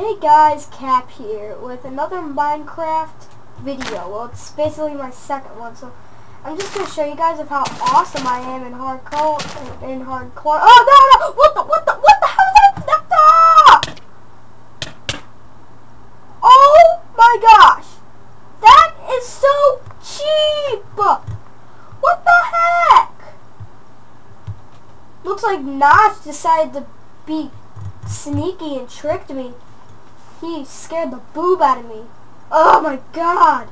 Hey guys, Cap here with another Minecraft video. Well, it's basically my second one, so I'm just gonna show you guys of how awesome I am in hardcore. In hardcore. Oh no no! What the what the what the hell is that? Oh my gosh! That is so cheap! What the heck? Looks like Notch decided to be sneaky and tricked me. He scared the boob out of me. Oh my god.